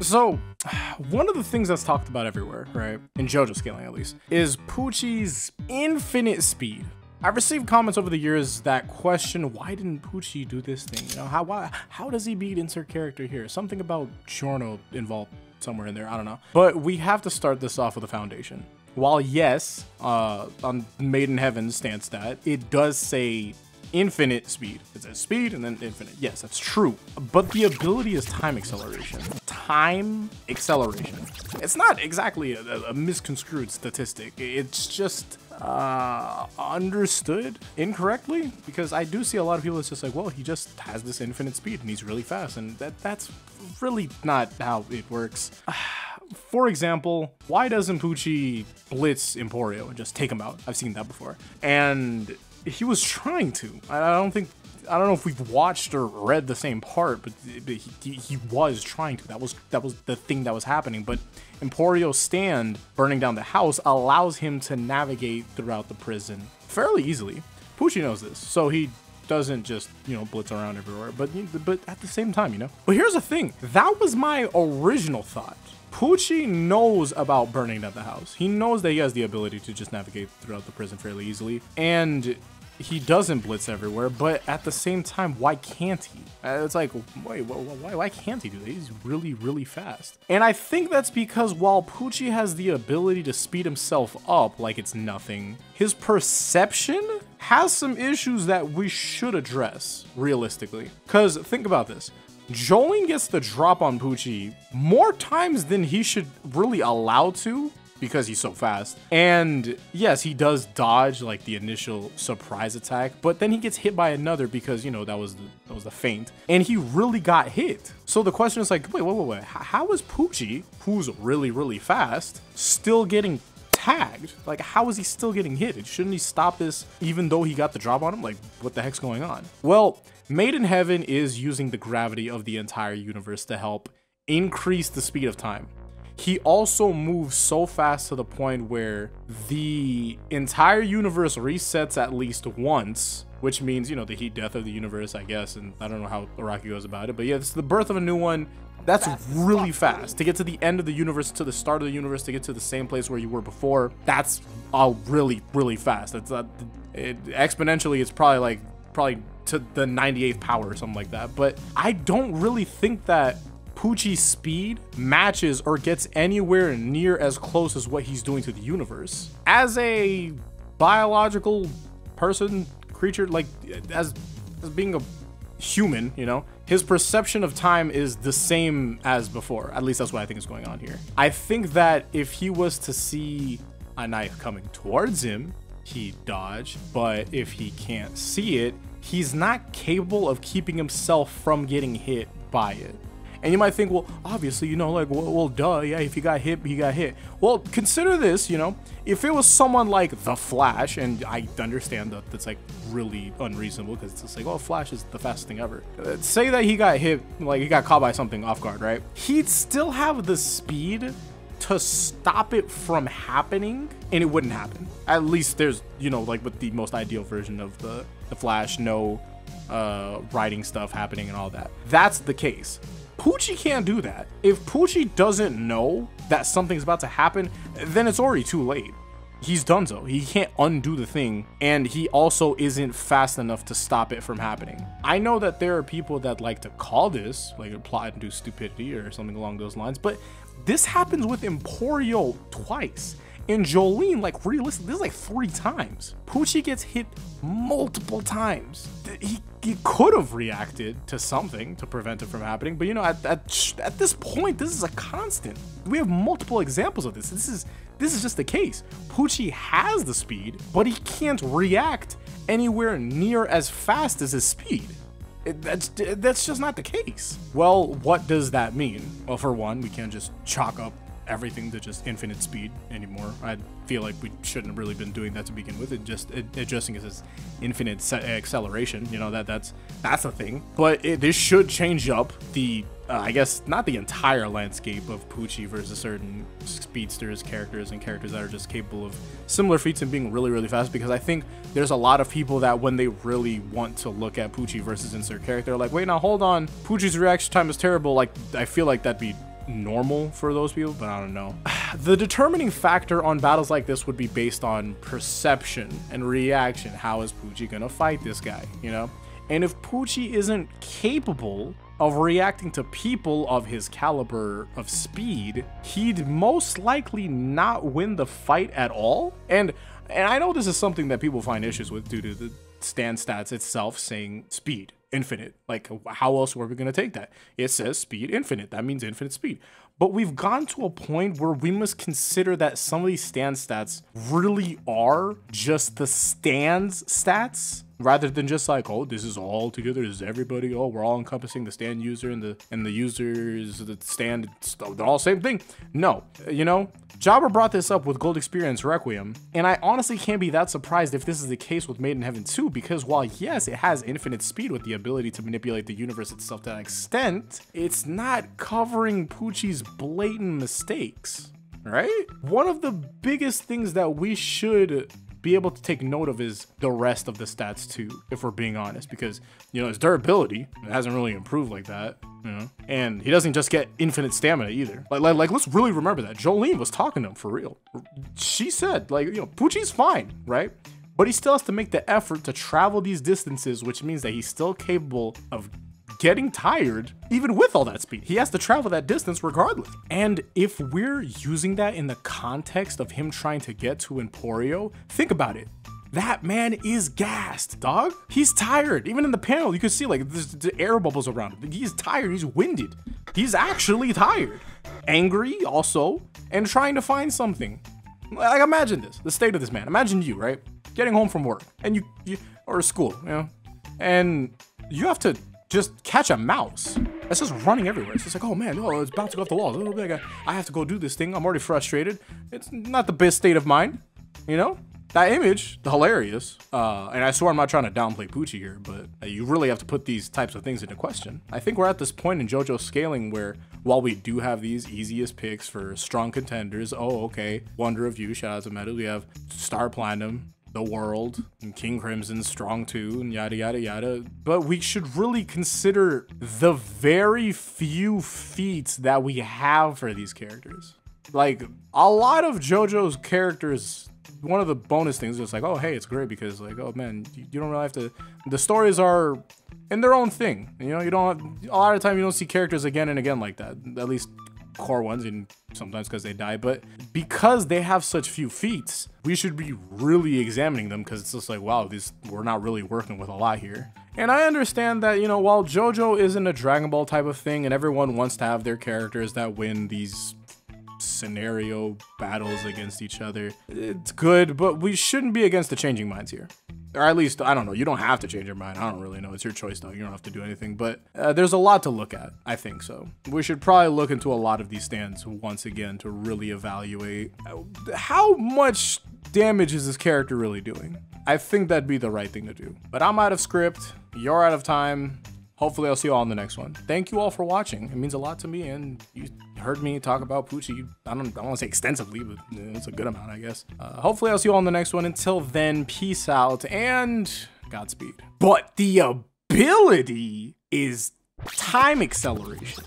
So, one of the things that's talked about everywhere, right, in JoJo scaling at least, is Pucci's infinite speed. I've received comments over the years that question why didn't Pucci do this thing? You know, how why, how does he beat insert character here? Something about Giorno involved somewhere in there, I don't know. But we have to start this off with a foundation. While yes, uh, on Made in Heaven stance that, it does say infinite speed. It says speed and then infinite. Yes, that's true. But the ability is time acceleration. Time acceleration. It's not exactly a, a misconstrued statistic. It's just uh, understood incorrectly because I do see a lot of people that's just like, well, he just has this infinite speed and he's really fast, and that that's really not how it works. For example, why doesn't Pucci blitz Emporio and just take him out? I've seen that before. And he was trying to. I don't think I don't know if we've watched or read the same part, but he, he, was trying to. That was that was the thing that was happening. But Emporio's stand burning down the house allows him to navigate throughout the prison fairly easily. Pucci knows this, so he doesn't just you know blitz around everywhere. But but at the same time, you know. But here's the thing: that was my original thought. Pucci knows about burning down the house. He knows that he has the ability to just navigate throughout the prison fairly easily, and he doesn't blitz everywhere, but at the same time, why can't he? Uh, it's like, wait, why, why can't he do that? He's really, really fast. And I think that's because while Pucci has the ability to speed himself up like it's nothing, his perception has some issues that we should address, realistically. Because think about this. Jolyne gets the drop on Pucci more times than he should really allow to because he's so fast. And yes, he does dodge like the initial surprise attack, but then he gets hit by another because you know that was the that was the feint, and he really got hit. So the question is like, wait, wait, wait, wait. How is Pucci, who's really really fast, still getting tagged? Like, how is he still getting hit? Shouldn't he stop this even though he got the drop on him? Like, what the heck's going on? Well, Made in Heaven is using the gravity of the entire universe to help increase the speed of time he also moves so fast to the point where the entire universe resets at least once, which means, you know, the heat death of the universe, I guess. And I don't know how Araki goes about it, but yeah, it's the birth of a new one. That's really fast. To get to the end of the universe, to the start of the universe, to get to the same place where you were before, that's all really, really fast. It's uh, it, exponentially, it's probably like, probably to the 98th power or something like that. But I don't really think that Pucci's speed matches or gets anywhere near as close as what he's doing to the universe. As a biological person, creature, like as, as being a human, you know, his perception of time is the same as before. At least that's what I think is going on here. I think that if he was to see a knife coming towards him, he'd dodge, but if he can't see it, he's not capable of keeping himself from getting hit by it. And you might think, well, obviously, you know, like, well, well, duh, yeah, if he got hit, he got hit. Well, consider this, you know, if it was someone like The Flash, and I understand that that's like really unreasonable because it's just like, oh, Flash is the fastest thing ever. Uh, say that he got hit, like he got caught by something off guard, right? He'd still have the speed to stop it from happening and it wouldn't happen. At least there's, you know, like with the most ideal version of the, the Flash, no uh, writing stuff happening and all that. That's the case. Pucci can't do that. If Pucci doesn't know that something's about to happen, then it's already too late. He's done so. He can't undo the thing, and he also isn't fast enough to stop it from happening. I know that there are people that like to call this like a plot into stupidity or something along those lines, but this happens with Emporio twice. And Jolyne, like realistically, this is like three times. Pucci gets hit multiple times. He, he could have reacted to something to prevent it from happening, but you know, at, at, at this point, this is a constant. We have multiple examples of this. This is this is just the case. Pucci has the speed, but he can't react anywhere near as fast as his speed. It, that's that's just not the case. Well, what does that mean? Well, for one, we can't just chalk up everything to just infinite speed anymore. I feel like we shouldn't have really been doing that to begin with. It just it, adjusting as infinite acceleration. You know that that's that's a thing. But it, this should change up the uh, I guess not the entire landscape of Pucci versus certain speedsters, characters, and characters that are just capable of similar feats and being really, really fast. Because I think there's a lot of people that when they really want to look at Pucci versus insert character, like, wait, now hold on, Pucci's reaction time is terrible. Like, I feel like that'd be normal for those people, but I don't know. The determining factor on battles like this would be based on perception and reaction. How is Pucci gonna fight this guy, you know? And if Pucci isn't capable of reacting to people of his caliber of speed, he'd most likely not win the fight at all. And and I know this is something that people find issues with due to the stand stats itself saying speed infinite. Like, how else were we going to take that? It says speed infinite. That means infinite speed. But we've gone to a point where we must consider that some of these stand stats really are just the stands stats rather than just like oh this is all together this is everybody oh we're all encompassing the stand user and the and the users the stand they're all the same thing no you know Jobber brought this up with Gold Experience Requiem, and I honestly can't be that surprised if this is the case with Made in Heaven too, because while yes, it has infinite speed with the ability to manipulate the universe itself to that extent, it's not covering Pucci's blatant mistakes, right? One of the biggest things that we should be able to take note of is the rest of the stats too, if we're being honest, because you know his durability hasn't really improved like that. You know? And he doesn't just get infinite stamina either. Like, like, like, let's really remember that. Jolyne was talking to him for real. She said, like, you know, Pucci's fine, right? But he still has to make the effort to travel these distances, which means that he's still capable of getting tired even with all that speed. He has to travel that distance regardless. And if we're using that in the context of him trying to get to Emporio, think about it. That man is gassed, dog. He's tired. Even in the panel, you can see like the air bubbles around him. He's tired. He's winded. He's actually tired. Angry also, and trying to find something. Like imagine this, the state of this man. Imagine you, right? Getting home from work and you, you or school, you know, and you have to just catch a mouse. It's just running everywhere. It's just like, oh man, oh, it's bouncing off the walls. Oh, I have to go do this thing. I'm already frustrated. It's not the best state of mind, you know? That image, hilarious. Uh, and I swear I'm not trying to downplay Pucci here, but you really have to put these types of things into question. I think we're at this point in JoJo scaling where while we do have these easiest picks for strong contenders, oh, okay, Wonder of You, shout out to Meta, we have Star Platinum, the world and King Crimson strong too and yada yada yada. But we should really consider the very few feats that we have for these characters. Like a lot of JoJo's characters one of the bonus things is like, oh hey, it's great because like, oh man, you, you don't really have to the stories are in their own thing. You know, you don't have, a lot of time you don't see characters again and again like that. At least core ones and sometimes because they die but because they have such few feats we should be really examining them because it's just like wow these we're not really working with a lot here. And i understand that you know while jojo isn't a dragon ball type of thing and everyone wants to have their characters that win these scenario battles against each other it's good but we shouldn't be against the changing minds here or at least I don't know. You don't have to change your mind. I don't really know. It's your choice, though. You don't have to do anything. But uh, there's a lot to look at. I think so. We should probably look into a lot of these stands once again to really evaluate how much damage is this character really doing. I think that'd be the right thing to do. But I'm out of script. You're out of time. Hopefully, I'll see you all in the next one. Thank you all for watching. It means a lot to me, and you heard me talk about Pucci. I don't, I don't want to say extensively, but it's a good amount, I guess. Uh, hopefully, I'll see you all in the next one. Until then, peace out and Godspeed. But the ability is time acceleration.